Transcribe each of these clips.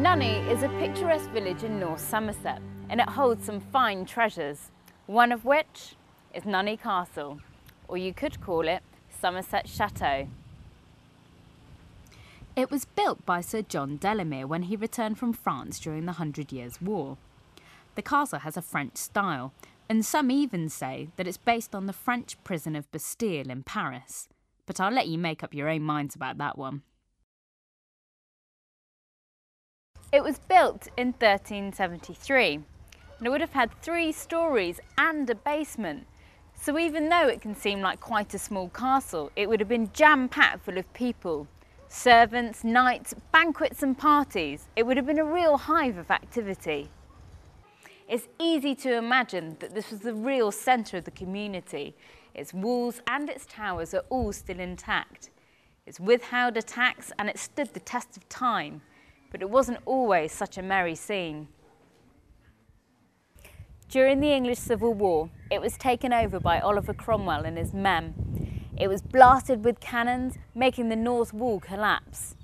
Nunney is a picturesque village in North Somerset and it holds some fine treasures, one of which is Nunney Castle, or you could call it Somerset Chateau. It was built by Sir John de la Mare when he returned from France during the Hundred Years' War. The castle has a French style, and some even say that it's based on the French prison of Bastille in Paris. But I'll let you make up your own minds about that one. It was built in 1373 and it would have had three stories and a basement. So even though it can seem like quite a small castle, it would have been jam-packed full of people. Servants, knights, banquets and parties. It would have been a real hive of activity. It's easy to imagine that this was the real centre of the community. Its walls and its towers are all still intact. It's withheld attacks and it stood the test of time, but it wasn't always such a merry scene. During the English Civil War, it was taken over by Oliver Cromwell and his men. It was blasted with cannons, making the North Wall collapse.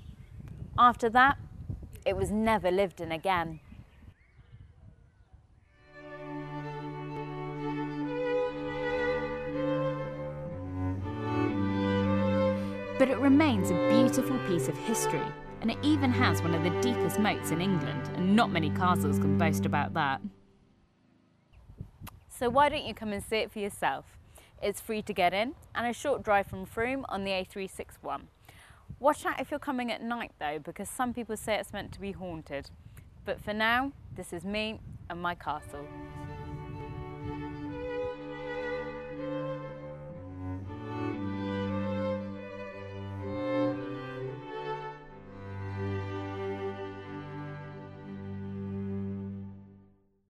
After that, it was never lived in again. But it remains a beautiful piece of history, and it even has one of the deepest moats in England, and not many castles can boast about that. So why don't you come and see it for yourself? It's free to get in and a short drive from Frome on the A361. Watch out if you're coming at night though, because some people say it's meant to be haunted. But for now, this is me and my castle.